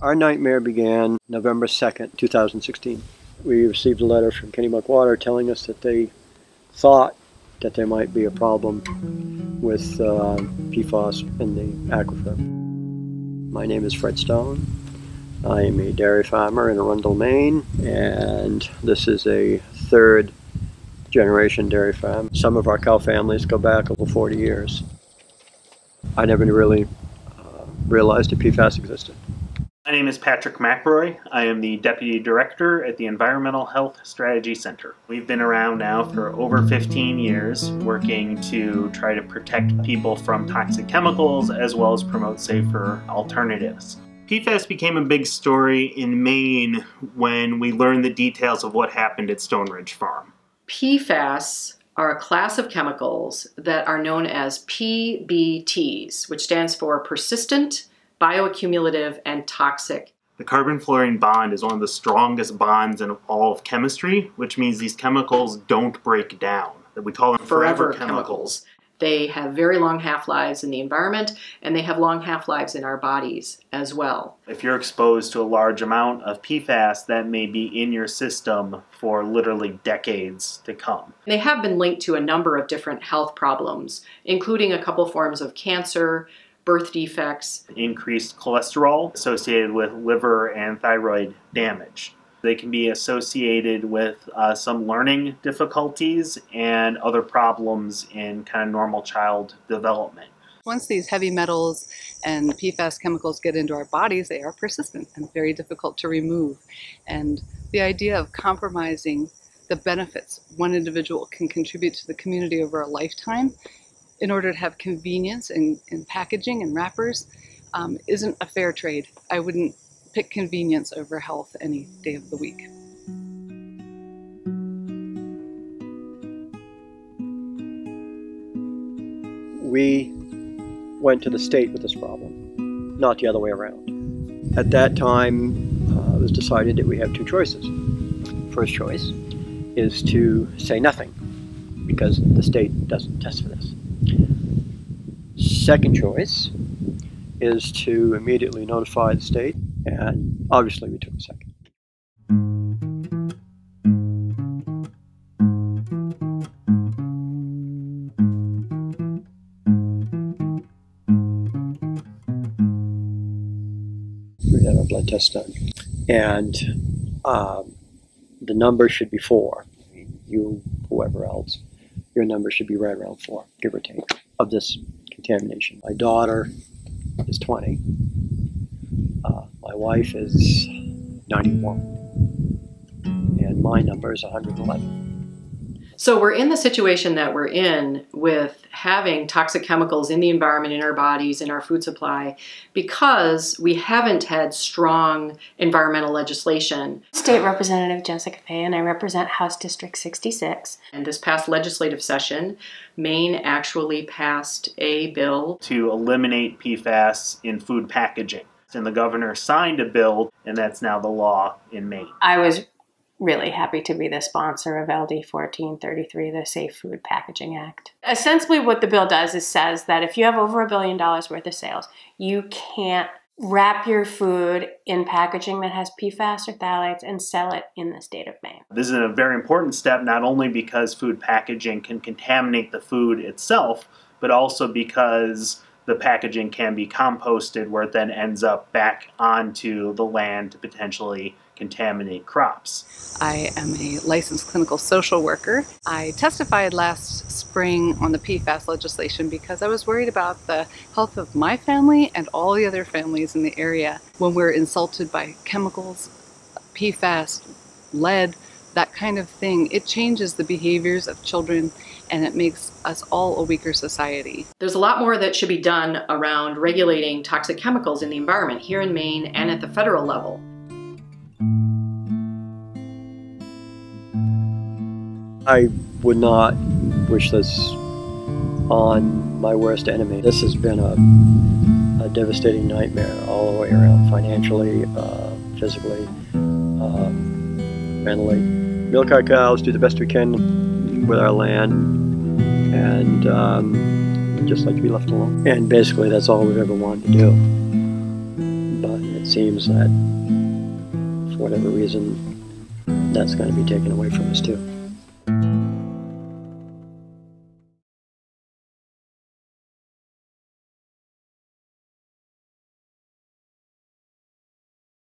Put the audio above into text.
Our nightmare began November 2nd, 2016. We received a letter from Kennebunk Water telling us that they thought that there might be a problem with uh, PFAS in the aquifer. My name is Fred Stone. I am a dairy farmer in Arundel, Maine, and this is a third generation dairy farm. Some of our cow families go back over 40 years. I never really uh, realized that PFAS existed. My name is Patrick MacRoy. I am the Deputy Director at the Environmental Health Strategy Center. We've been around now for over 15 years working to try to protect people from toxic chemicals as well as promote safer alternatives. PFAS became a big story in Maine when we learned the details of what happened at Stone Ridge Farm. PFAS are a class of chemicals that are known as PBTs, which stands for persistent bioaccumulative, and toxic. The carbon fluorine bond is one of the strongest bonds in all of chemistry, which means these chemicals don't break down. We call them forever, forever chemicals. chemicals. They have very long half lives in the environment and they have long half lives in our bodies as well. If you're exposed to a large amount of PFAS, that may be in your system for literally decades to come. They have been linked to a number of different health problems, including a couple forms of cancer, birth defects. Increased cholesterol associated with liver and thyroid damage. They can be associated with uh, some learning difficulties and other problems in kind of normal child development. Once these heavy metals and PFAS chemicals get into our bodies, they are persistent and very difficult to remove. And the idea of compromising the benefits one individual can contribute to the community over a lifetime in order to have convenience in, in packaging and wrappers um, isn't a fair trade. I wouldn't pick convenience over health any day of the week. We went to the state with this problem, not the other way around. At that time, uh, it was decided that we have two choices. First choice is to say nothing because the state doesn't test for this. Second choice is to immediately notify the state, and obviously we took a second. We had our blood test done, and um, the number should be four. You, whoever else, your number should be right around four, give or take, of this contamination. My daughter is 20. Uh, my wife is 91. And my number is 111. So we're in the situation that we're in with having toxic chemicals in the environment, in our bodies, in our food supply, because we haven't had strong environmental legislation. State Representative Jessica Fay, and I represent House District 66. In this past legislative session, Maine actually passed a bill to eliminate PFAS in food packaging. And the governor signed a bill, and that's now the law in Maine. I was really happy to be the sponsor of LD 1433, the Safe Food Packaging Act. Essentially, what the bill does is says that if you have over a billion dollars worth of sales, you can't wrap your food in packaging that has PFAS or phthalates and sell it in the state of Maine. This is a very important step, not only because food packaging can contaminate the food itself, but also because the packaging can be composted where it then ends up back onto the land to potentially contaminate crops. I am a licensed clinical social worker. I testified last spring on the PFAS legislation because I was worried about the health of my family and all the other families in the area when we're insulted by chemicals, PFAS, lead, that kind of thing. It changes the behaviors of children and it makes us all a weaker society. There's a lot more that should be done around regulating toxic chemicals in the environment here in Maine and at the federal level. I would not wish this on my worst enemy. This has been a, a devastating nightmare all the way around, financially, uh, physically, um, mentally. Milk our cows, do the best we can with our land, and um, just like to be left alone. And basically, that's all we've ever wanted to do. but it seems that for whatever reason, that's going to be taken away from us too.